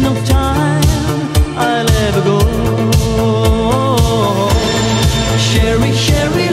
no time I'll ever go. Sherry, Sherry